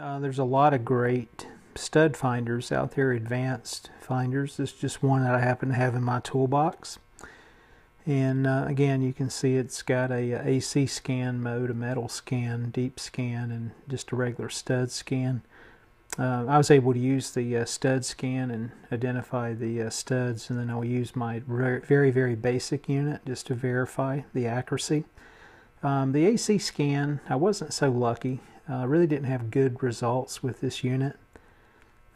Uh, there's a lot of great stud finders out there, advanced finders. This is just one that I happen to have in my toolbox. And uh, again, you can see it's got a, a, AC scan mode, a metal scan, deep scan, and just a regular stud scan. Uh, I was able to use the uh, stud scan and identify the uh, studs, and then I'll use my very, very basic unit just to verify the accuracy. Um, the AC scan, I wasn't so lucky. I really didn't have good results with this unit.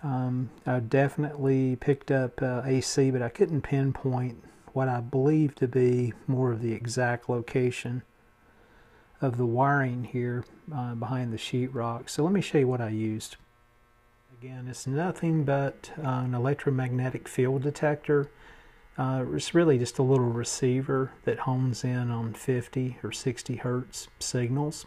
Um, I definitely picked up uh, AC, but I couldn't pinpoint what I believe to be more of the exact location of the wiring here uh, behind the sheetrock. So let me show you what I used. Again, it's nothing but uh, an electromagnetic field detector. Uh, it's really just a little receiver that hones in on 50 or 60 hertz signals.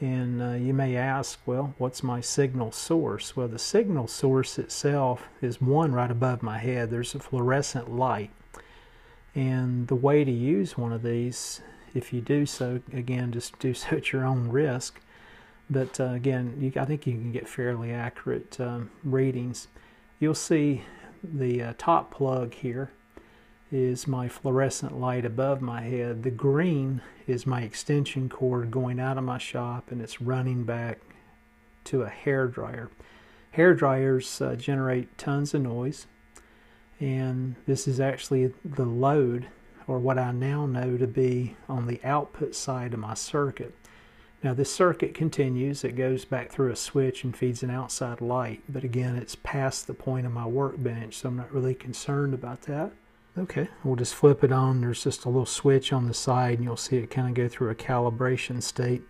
And uh, you may ask, well, what's my signal source? Well, the signal source itself is one right above my head. There's a fluorescent light. And the way to use one of these, if you do so, again, just do so at your own risk. But uh, again, you, I think you can get fairly accurate um, readings. You'll see the uh, top plug here is my fluorescent light above my head. The green is my extension cord going out of my shop and it's running back to a hair dryer. Hair dryers uh, generate tons of noise and this is actually the load or what I now know to be on the output side of my circuit. Now this circuit continues, it goes back through a switch and feeds an outside light, but again it's past the point of my workbench so I'm not really concerned about that. Okay, we'll just flip it on, there's just a little switch on the side and you'll see it kind of go through a calibration state.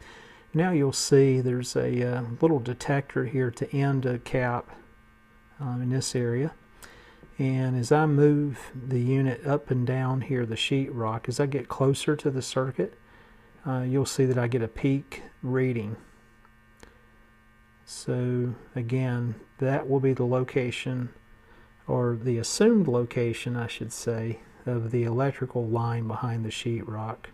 Now you'll see there's a uh, little detector here to end a cap um, in this area and as I move the unit up and down here, the sheetrock, as I get closer to the circuit, uh, you'll see that I get a peak reading. So again, that will be the location, or the assumed location, I should say, of the electrical line behind the sheetrock.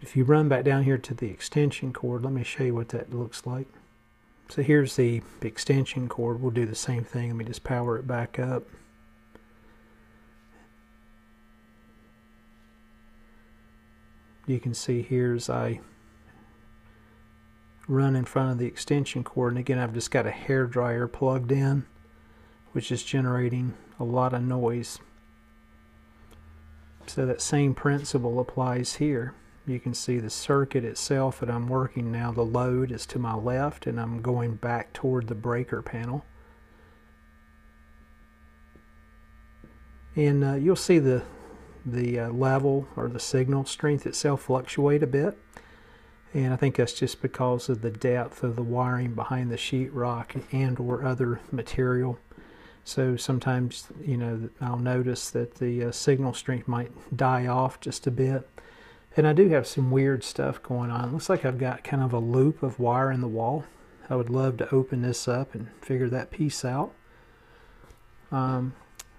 If you run back down here to the extension cord, let me show you what that looks like. So here's the extension cord. We'll do the same thing. Let me just power it back up. You can see here as I run in front of the extension cord. And again I've just got a hair dryer plugged in which is generating a lot of noise. So that same principle applies here. You can see the circuit itself that I'm working now. The load is to my left and I'm going back toward the breaker panel. And uh, you'll see the the uh, level or the signal strength itself fluctuate a bit and I think that's just because of the depth of the wiring behind the sheetrock and or other material so sometimes you know I'll notice that the uh, signal strength might die off just a bit and I do have some weird stuff going on. It looks like I've got kind of a loop of wire in the wall. I would love to open this up and figure that piece out. Um,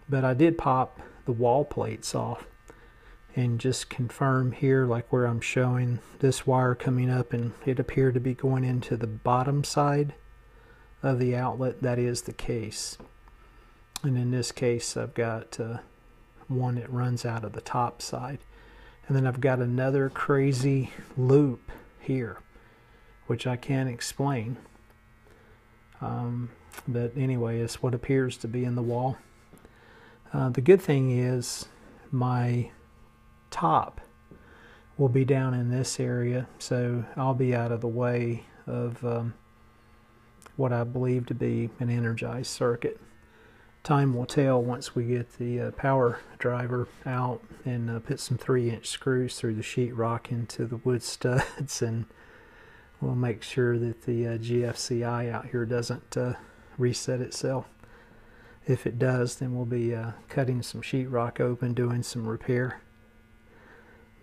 but I did pop the wall plates off and just confirm here like where I'm showing this wire coming up and it appeared to be going into the bottom side of the outlet. That is the case. And in this case I've got uh, one that runs out of the top side. And then I've got another crazy loop here, which I can't explain. Um, but anyway, it's what appears to be in the wall. Uh, the good thing is my top will be down in this area, so I'll be out of the way of um, what I believe to be an energized circuit time will tell once we get the uh, power driver out and uh, put some 3 inch screws through the sheetrock into the wood studs and we'll make sure that the uh, GFCI out here doesn't uh, reset itself. If it does then we'll be uh, cutting some sheetrock open doing some repair.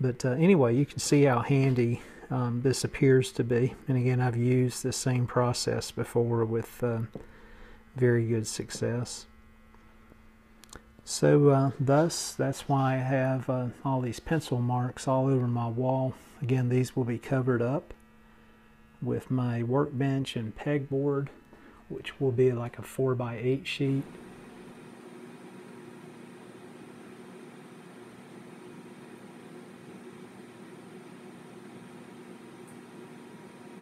But uh, anyway you can see how handy um, this appears to be and again I've used the same process before with very good success. So uh, thus, that's why I have uh, all these pencil marks all over my wall. Again, these will be covered up with my workbench and pegboard, which will be like a 4 by 8 sheet.